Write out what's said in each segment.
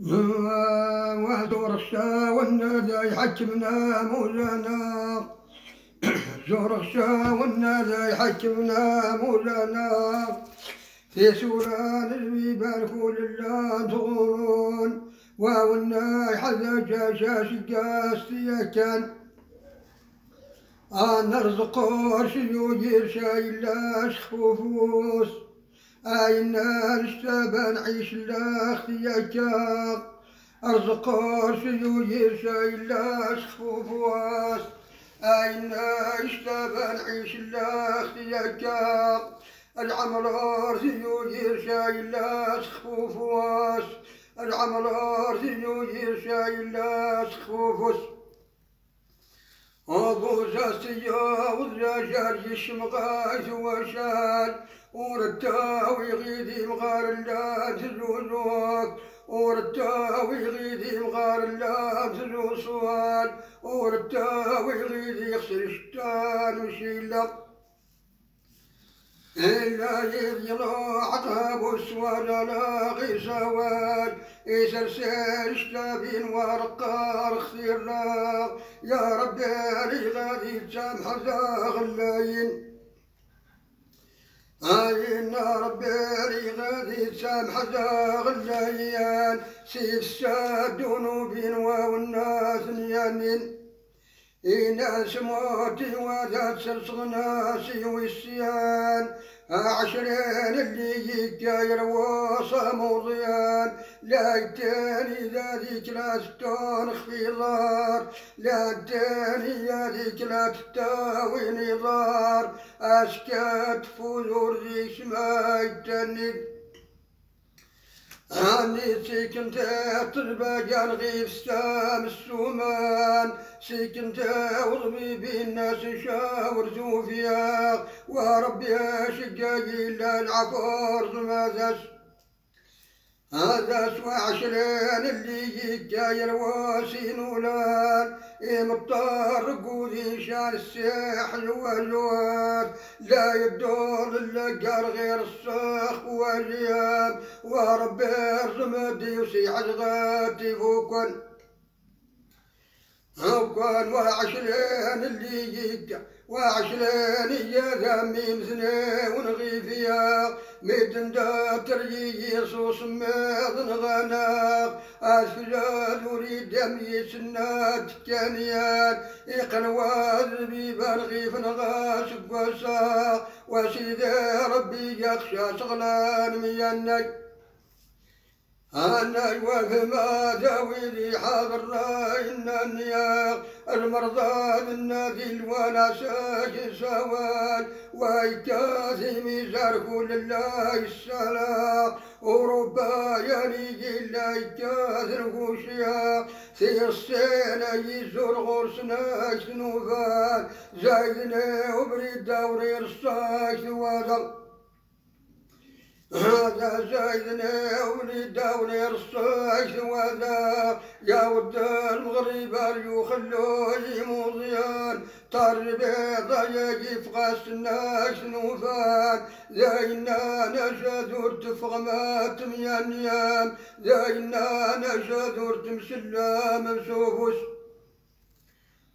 وزور الشا والنادى يحكمنا مولانا. زور الشا والنادى يحكمنا مولانا. في سوران البيبان كل الله تغورون واونا حذا جاشا شقاس كان أنا رزق شيوجير شايلاش خفوفوس أين نشتبه نعيش لاختياكا أرزق شيوجير شايلاش خفوفوس أين نشتبه نعيش لاختياكا العمرار سيوجير شايلاش خفوفوس العمرار سيوجير شايلاش خفوفوس أبو جاسيا والرجال يشمغاش وشال. ورتاوي غيدي مغار الله تزوزوك ورتاوي غيدي مغار الله تزوصوال ورتاوي غيدي يخسر شتان وشيلا إلا يضيلو عقاب السوال لا غي سوال يسرسل شتابين ورقار خسير لا يا ربي لي غادي تسامح زاغ اللاين آينا ربي غادي تسامح زاغ اللاين سيف الساد ذنوبين والناس نيانين إناس موتي وذات سرصنا سيوي السيان. عشرين اللي يتاير وصا موضيان لا يتاني ذيك لا ستون خفيضار لا تاني ذيك لا تتاوي نظار. أسكات فوزور ذيك ما يتني أني سكنت طلبة غيف ستام السومان سكنت ورمي بالناس شاور زوفيا وربي شقاقي لا العفور زمازاش هذا سوى عشرين اللي يتجاير واسين ولان مطار قودي شان الساحل والجوار لا يدور اللقار غير الصخ والجيام وربي رزمدي وسيح الغاتي فوكن وكان وعشرين اللي يجي وعشرين يا ذمي مزني ونغي فيها ميدن داتر يسوس ميضن غناق أسجاد وريد دم يسنات كانيان إقنواز بيبان غيف نغاس قوسا وسيدي ربي يخشى شغلان ميانك أنا وفما داويلي حاضر إن النياق المرضى نادي ولا ساج سوال ويكاثم زرق لله السلام. وربا يلي لا يكاثر غوشيا في السنة يزور غرسنا سنوفان زايدنا وبريد دوري رصاش وذل هذا زايدنا ولد ونير الصاج وذا يا ود المغرب يخلوه يموضيان طر بيضا يجي فغاس الناس نوفان زاينا نشادور تفغمات ميان يام زاينا نشادور تمسلام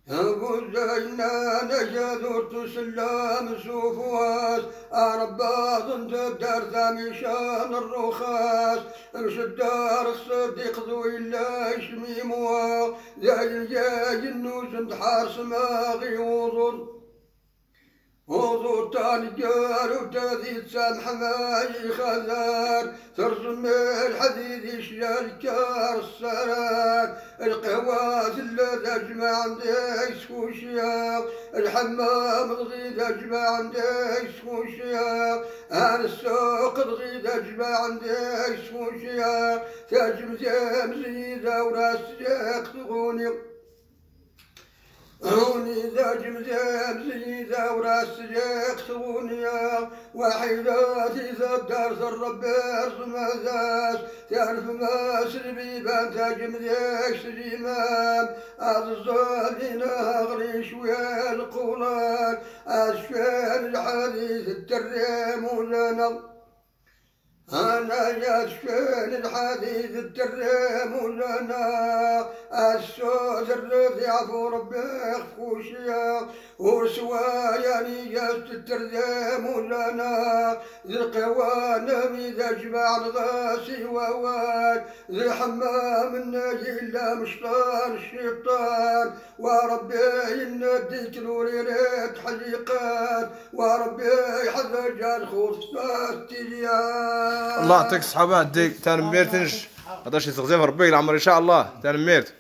مسوفوس أبو زينا نجدور تسلام سوفواس أرباض دار ثامي شان الرخاس امشد دار الصديق ذو إلا شميموا زي الجاج النوس انتحار سماغي وضر وضو تانجار وتاذي تسامح ماي خزار ترسم الحديد شيال كار السران القهوات اللي اجمع عندك سكوشيا الحمام الغيد اجمع عندك سكوشيا أنا السوق الغيد اجمع عندك سكوشيا تاج مزيم زيدا وراس تغوني. هوني ذا جمزام زيدا وراس يقصونيا وحيداتي ذا الدار الرب ذاس تعرف ما سلبي بان تاجم ذاك سليمان الظالمين غري شوية القولان. أشفال الحديث التريم ولنا أنا يشفين الحديث الترم ولنا السوز الرضي عفو ربي خوشيا وسوايا نيجت الترم ولنا ذي قوان إذا جمع الغاسي وواد ذي حمام الناجي إلا مشطان الشيطان وربي ينديك نوري ريت حليقات وربي حذر جال خصات الله يعطيك الصحابات ديك تان ميرتنش. هذا شي تغزيف ربي العمر إن شاء الله. تان ميرت.